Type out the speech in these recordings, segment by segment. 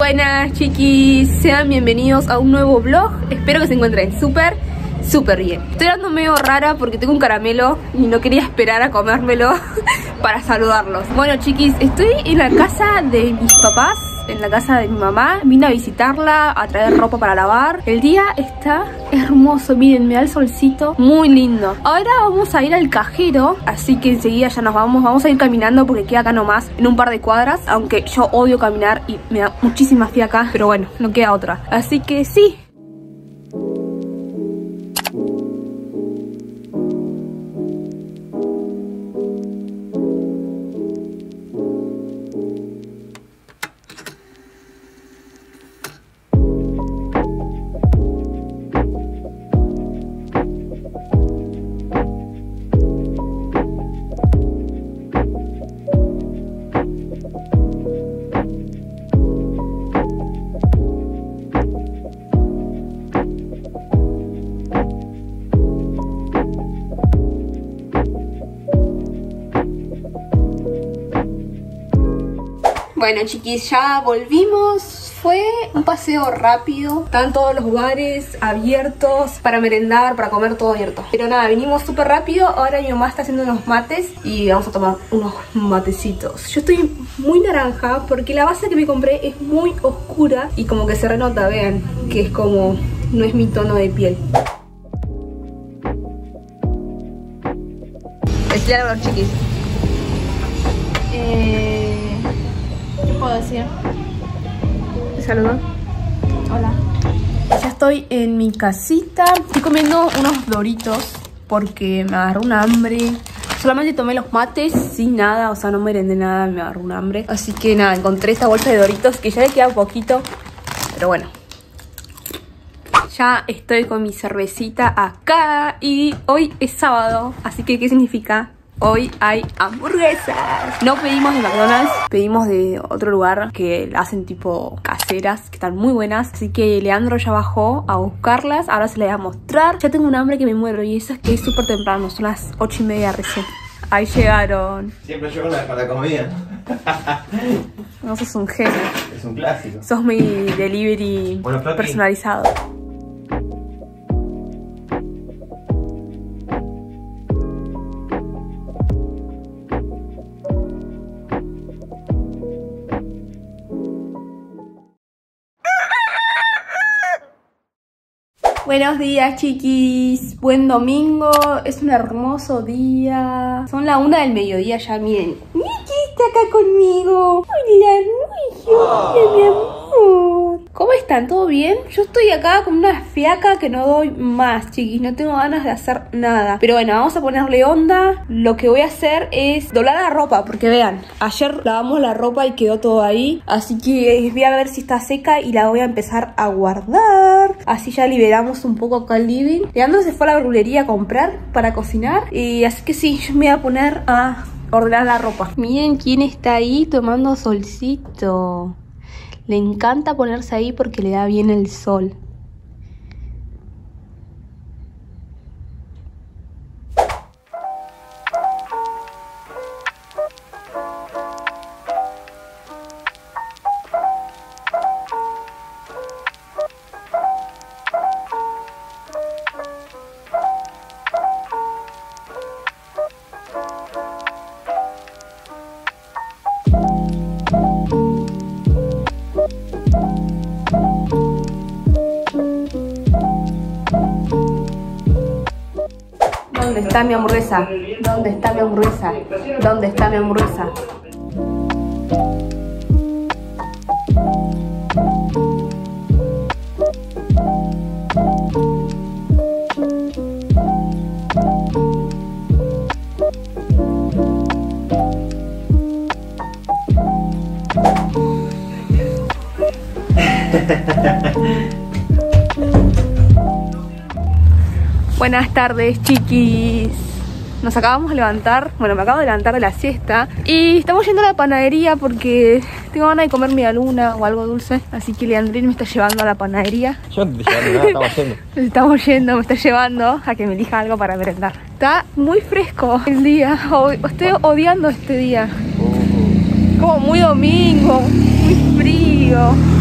Buenas chiquis, sean bienvenidos a un nuevo vlog. Espero que se encuentren súper, súper bien. Estoy dando medio rara porque tengo un caramelo Y no quería esperar a comérmelo para saludarlos. Bueno chiquis, estoy en la casa de mis papás en la casa de mi mamá Vine a visitarla, a traer ropa para lavar. El día está hermoso, miren, me da el solcito Muy lindo. Ahora vamos a ir al cajero Así que enseguida ya nos vamos. Vamos a ir caminando porque queda acá nomás En un par de cuadras Aunque yo odio caminar y me da muchísima fiaca Pero bueno, no queda otra. Así que sí, Bueno chiquis, ya volvimos. Fue un paseo rápido. Están todos los lugares abiertos para merendar, para comer, todo abierto. Pero nada, vinimos súper rápido. Ahora mi mamá está haciendo unos mates y vamos a tomar unos matecitos. Yo estoy muy naranja porque la base que me compré es muy oscura y como que se renota, vean, que es como... no es mi tono de piel. los chiquis. Eh puedo decir? Saludos. Hola. Ya estoy en mi casita. Estoy comiendo unos doritos porque me agarró un hambre. Solamente tomé los mates sin nada, o sea, no merendé nada, me agarró un hambre. Así que nada, encontré esta bolsa de doritos que ya le queda poquito. Pero bueno. Ya estoy con mi cervecita acá y hoy es sábado, así que ¿qué significa? Hoy hay hamburguesas. No pedimos de McDonald's, pedimos de otro lugar que hacen tipo caseras, que están muy buenas. Así que Leandro ya bajó a buscarlas. Ahora se les voy a mostrar. Ya tengo un hambre que me muero y eso es que es súper temprano. Son las 8 y media recién. Ahí llegaron. Siempre llego para la comida. No, sos un genio. Es un clásico. Sos mi delivery personalizado. Buenos días chiquis, buen domingo, es un hermoso día. Son la una del mediodía ya, miren. Miki está acá conmigo. Hola, muy mi amor ¿Cómo están? ¿Todo bien? Yo estoy acá con una fiaca que no doy más, chiquis. No tengo ganas de hacer nada. Pero bueno, vamos a ponerle onda. Lo que voy a hacer es doblar la ropa, porque vean, ayer lavamos la ropa y quedó todo ahí. Así que voy a ver si está seca y la voy a empezar a guardar. Así ya liberamos un poco acá el living. Leandro se fue a la verdulería a comprar para cocinar. Y así que sí, yo me voy a poner a ordenar la ropa. Miren quién está ahí tomando solcito. Le encanta ponerse ahí porque le da bien el sol. Está mi hamburguesa? ¿Dónde está mi hamburguesa? ¿Dónde está mi hamburguesa? Buenas tardes, chiquis. Nos acabamos de levantar, bueno, me acabo de levantar de la siesta y estamos yendo a la panadería porque tengo ganas de comer mi luna o algo dulce, así que Leandrín me está llevando a la panadería. Yo no te estoy llevando nada, estamos yendo. Estamos yendo, me está llevando a que me elija algo para merendar. Está muy fresco el día, estoy odiando este día. Uh. Como muy domingo, muy frío.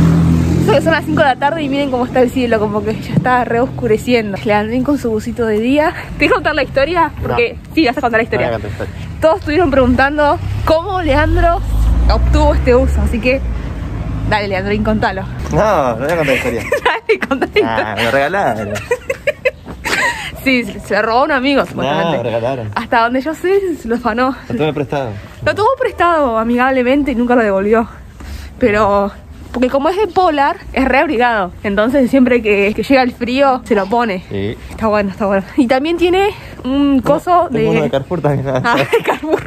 Son las 5 de la tarde y miren cómo está el cielo, como que ya está re oscureciendo. Leandrín con su busito de día. ¿Te voy a contar la historia? Porque sí, vas a contar la historia. Todos estuvieron preguntando cómo Leandro obtuvo este uso, así que dale Leandrín, contalo. No, no voy a contar la historia. dale. Ah, me lo regalaron. Sí, se- robó a un amigo, No, me supuestamente. regalaron. Hasta donde yo sé, se lo fanó. Lo tuve prestado. Lo tuvo prestado amigablemente y nunca lo devolvió. Pero, porque como es de polar, es reabrigado. Entonces siempre que, que llega el frío, se lo pone. Sí. Está bueno, está bueno. Y también tiene un coso Tengo uno de de... Carrefour también. Ah, de Carrefour.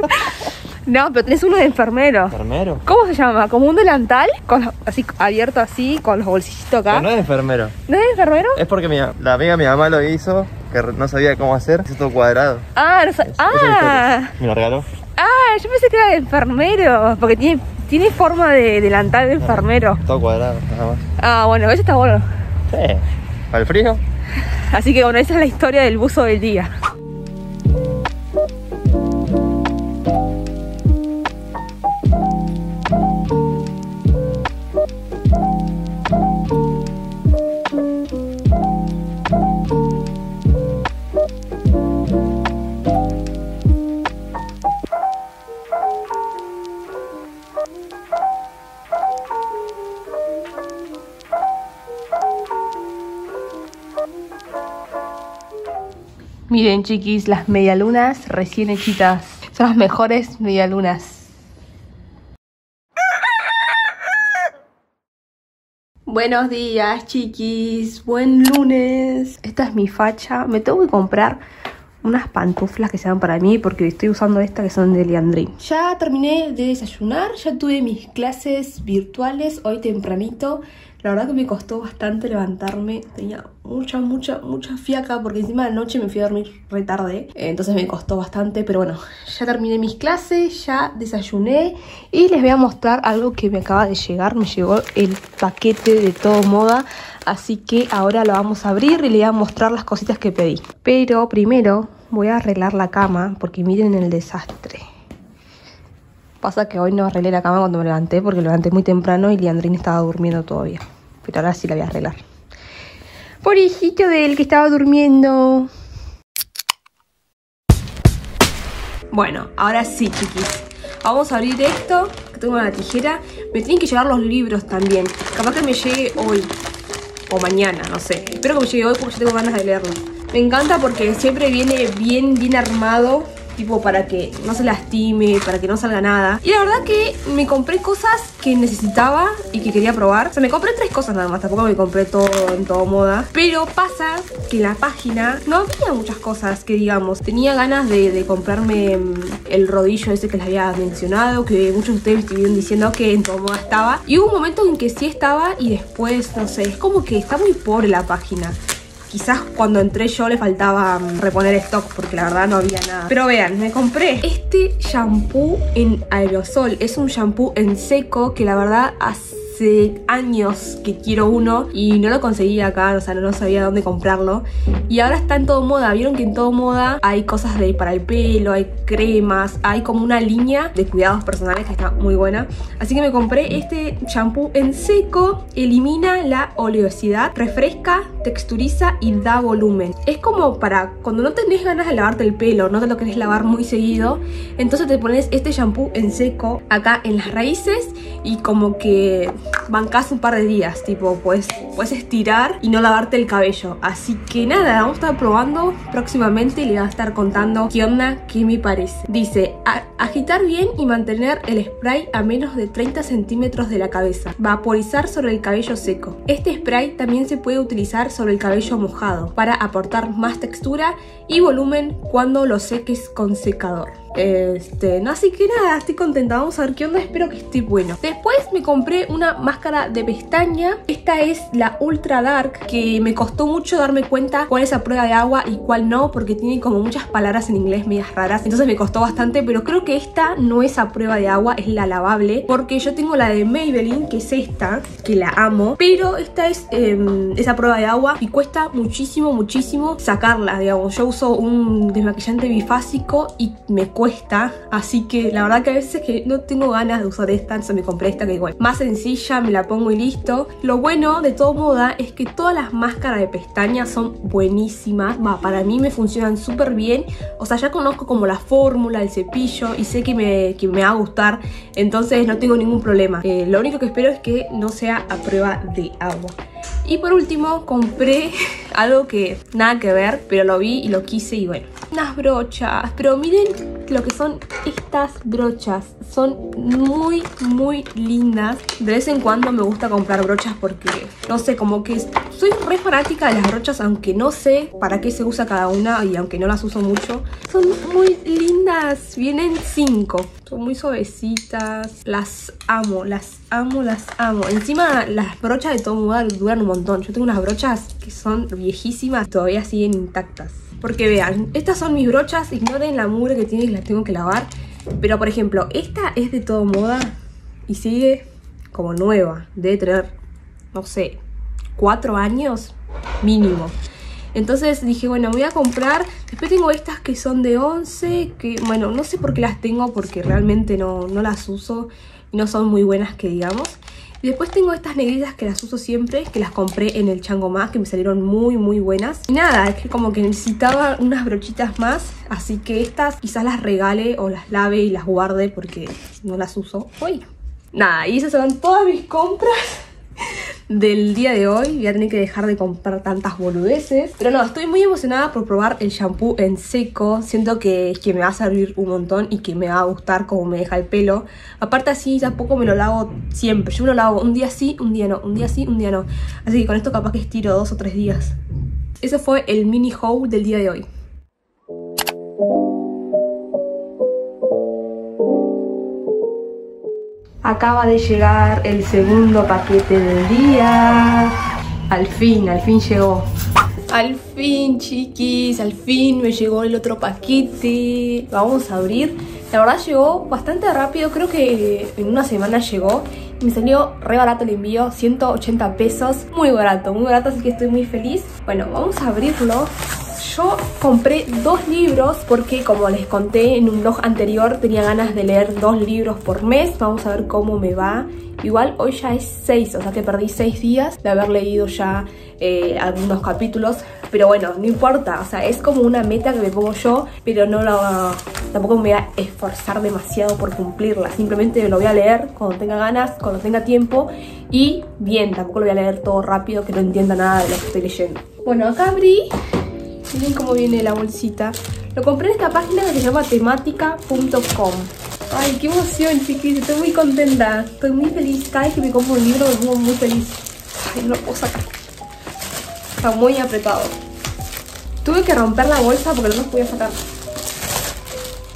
No, pero tenés uno de enfermero. ¿Enfermero? ¿Cómo se llama? Como un delantal, con los- así abierto así, con los bolsillitos acá. Pero no es enfermero. ¿No es enfermero? Es porque mi, la amiga de mi mamá lo hizo, que no sabía cómo hacer. Hizo todo cuadrado. Ah, no es ah, Me lo regaló. ah, yo pensé que era de enfermero, porque tiene, tiene forma de delantal de enfermero. Todo cuadrado, nada más. Ah, bueno, eso está bueno. Sí. ¿Para el frío? Así que bueno, esa es la historia del buzo del día. Miren, chiquis, las medialunas recién hechitas. Son las mejores medialunas. Buenos días, chiquis. Buen lunes. Esta es mi facha. Me tengo que comprar unas pantuflas que sean para mí porque estoy usando estas que son de Leandrin. Ya terminé de desayunar, ya tuve mis clases virtuales hoy tempranito. La verdad que me costó bastante levantarme. Tenía mucha, mucha, mucha fiaca porque encima de la noche me fui a dormir re tarde. Eh, Entonces me costó bastante, pero bueno, ya terminé mis clases, ya desayuné y les voy a mostrar algo que me acaba de llegar. Me llegó el paquete de todo moda. Así que ahora lo vamos a abrir y les voy a mostrar las cositas que pedí. Pero primero voy a arreglar la cama porque miren el desastre. Pasa que hoy no arreglé la cama cuando me levanté porque levanté muy temprano y Leandrín estaba durmiendo todavía. Pero ahora sí la voy a arreglar. Por hijito del que estaba durmiendo. Bueno, ahora sí, chiquis. Vamos a abrir esto, tengo una tijera. Me tienen que llegar los libros también. Capaz que me llegue hoy. O mañana, no sé. Espero que me llegue hoy porque yo tengo ganas de leerlo. Me encanta porque siempre viene bien, bien armado. Tipo para que no se lastime, para que no salga nada. Y la verdad que me compré cosas que necesitaba y que quería probar. O sea, me compré tres cosas nada más. Tampoco me compré todo en todo moda. Pero pasa que en la página no había muchas cosas que digamos. Tenía ganas de, comprarme mm, el rodillo ese que les había mencionado. Que muchos de ustedes estuvieron diciendo que en todo moda estaba. Y hubo un momento en que sí estaba y después, no sé, es como que está muy pobre la página. Quizás cuando entré yo le faltaba mm, reponer stock porque la verdad no había nada. Pero vean, me compré este shampoo en aerosol. Es un shampoo en seco que la verdad hace años que quiero uno y no lo conseguí acá, o sea, no sabía dónde comprarlo. Y ahora está en todo moda. Vieron que en todo moda hay cosas de para el pelo, hay cremas, hay como una línea de cuidados personales que está muy buena. Así que me compré este shampoo en seco, elimina la oleosidad, refresca, texturiza y da volumen. Es como para cuando no tenés ganas de lavarte el pelo, no te lo querés lavar muy seguido, entonces te pones este shampoo en seco acá en las raíces y como que bancás un par de días, tipo, pues puedes estirar y no lavarte el cabello. Así que nada, vamos a estar probando próximamente y le voy a estar contando qué onda, qué me parece. Dice, "A- agitar bien y mantener el spray a menos de 30 centímetros de la cabeza. Vaporizar sobre el cabello seco. Este spray también se puede utilizar sobre el cabello mojado para aportar más textura y volumen cuando lo seques con secador. Este, no, así que nada, estoy contenta. Vamos a ver qué onda. Espero que esté bueno. Después me compré una máscara de pestaña. Esta es la Ultra Dark, que me costó mucho darme cuenta cuál es a prueba de agua y cuál no, porque tiene como muchas palabras en inglés medias raras. Entonces me costó bastante, pero creo que esta no es a prueba de agua, es la lavable. Porque yo tengo la de Maybelline, que es esta, que la amo. Pero esta es, eh, es a prueba de agua y cuesta muchísimo, muchísimo sacarla, digamos. Yo uso un desmaquillante bifásico y me cuesta puesta, así que la verdad que a veces que no tengo ganas de usar esta, entonces me compré esta que igual más sencilla, me la pongo y listo. Lo bueno de todo moda es que todas las máscaras de pestañas son buenísimas, para mí me funcionan súper bien, o sea ya conozco como la fórmula, el cepillo y sé que me, que me va a gustar, entonces no tengo ningún problema. Eh, lo único que espero es que no sea a prueba de agua. Y por último compré algo que nada que ver, pero lo vi y lo quise y bueno, unas brochas. Pero miren lo que son estas brochas. Son muy, muy lindas. De vez en cuando me gusta comprar brochas porque, no sé, como que soy re fanática de las brochas, aunque no sé para qué se usa cada una y aunque no las uso mucho. Son muy lindas. Vienen cinco. Son muy suavecitas. Las amo, las amo, las amo. Encima las brochas de todo moda duran un montón. Yo tengo unas brochas que son viejísimas, todavía siguen intactas. Porque vean, estas son mis brochas, ignoren la mugre que tiene y las tengo que lavar. Pero por ejemplo, esta es de todo moda y sigue como nueva. Debe tener, no sé, cuatro años mínimo. Entonces dije, bueno, voy a comprar. Después tengo estas que son de 11, que bueno, no sé por qué las tengo, porque realmente no, no las uso y no son muy buenas que digamos. Y después tengo estas negritas que las uso siempre, que las compré en el Chango Más, que me salieron muy muy buenas. Y nada, es que como que necesitaba unas brochitas más, así que estas quizás las regale o las lave y las guarde porque no las uso hoy. Nada, y esas son todas mis compras del día de hoy. Voy a tener que dejar de comprar tantas boludeces. Pero no, estoy muy emocionada por probar el shampoo en seco. Siento que, que me va a servir un montón y que me va a gustar como me deja el pelo. Aparte así tampoco me lo lavo siempre. Yo me lo lavo un día sí, un día no. Un día sí, un día no. Así que con esto capaz que estiro dos o tres días. Ese fue el mini haul del día de hoy. Acaba de llegar el segundo paquete del día. Al fin, al fin llegó. Al fin, chiquis, al fin me llegó el otro paquete. Vamos a abrir. La verdad llegó bastante rápido, creo que en una semana llegó. Me salió re barato el envío, 180 pesos. Muy barato, muy barato, así que estoy muy feliz. Bueno, vamos a abrirlo yo compré dos libros porque como les conté en un blog anterior tenía ganas de leer dos libros por mes. Vamos a ver cómo me va. Igual hoy ya es 6, o sea que perdí 6 días de haber leído ya eh, algunos capítulos. Pero bueno, no importa, o sea, es como una meta que me pongo yo, pero no la, tampoco me voy a esforzar demasiado por cumplirla. Simplemente lo voy a leer cuando tenga ganas, cuando tenga tiempo y bien, tampoco lo voy a leer todo rápido que no entienda nada de lo que estoy leyendo. Bueno, acá abrí Miren cómo viene la bolsita. Lo compré en esta página que se llama temática.com. Ay, qué emoción, chiquis. Estoy muy contenta. Estoy muy feliz. Cada vez que me compro un libro me pongo muy feliz. Ay, no lo puedo sacar. Está muy apretado. Tuve que romper la bolsa porque no los podía sacar.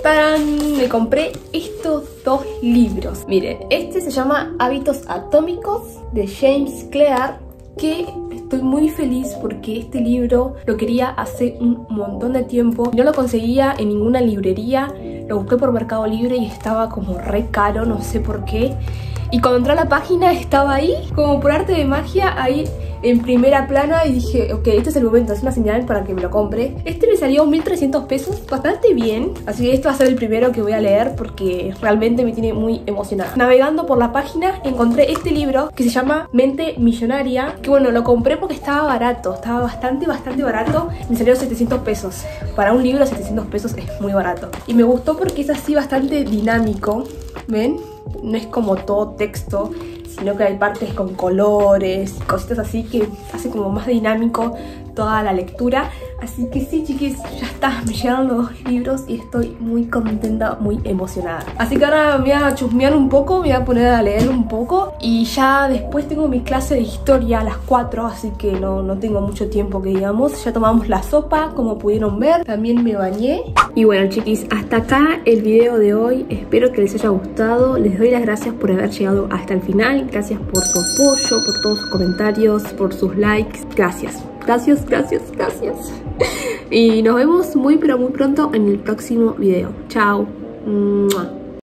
¡Tarán! Me compré estos dos libros. Miren, este se llama Hábitos Atómicos de James Clear que estoy muy feliz porque este libro lo quería hace un montón de tiempo. No lo conseguía en ninguna librería, lo busqué por Mercado Libre y estaba como re caro, no sé por qué. Y cuando entré a la página estaba ahí, como por arte de magia, ahí en primera plana y dije, ok, este es el momento, es una señal para que me lo compre. Este me salió 1300 pesos, bastante bien, así que este va a ser el primero que voy a leer porque realmente me tiene muy emocionada. Navegando por la página encontré este libro que se llama Mente Millonaria, que bueno, lo compré porque estaba barato, estaba bastante, bastante barato, me salió 700 pesos. Para un libro 700 pesos es muy barato. Y me gustó porque es así bastante dinámico, ¿ven? No es como todo texto, sino que hay partes con colores y cositas así que hace como más dinámico toda la lectura. Así que sí, chiquis, ya está, me llegaron los dos libros y estoy muy contenta, muy emocionada. Así que ahora me voy a chusmear un poco, me voy a poner a leer un poco y ya después tengo mi clase de historia a las 4, así que no, no tengo mucho tiempo que digamos. Ya tomamos la sopa, como pudieron ver, también me bañé. Y bueno, chiquis, hasta acá el video de hoy. Espero que les haya gustado. Les doy las gracias por haber llegado hasta el final. Gracias por su apoyo, por todos sus comentarios, por sus likes. Gracias. Gracias, gracias, gracias. Y nos vemos muy pero muy pronto en el próximo video. Chao.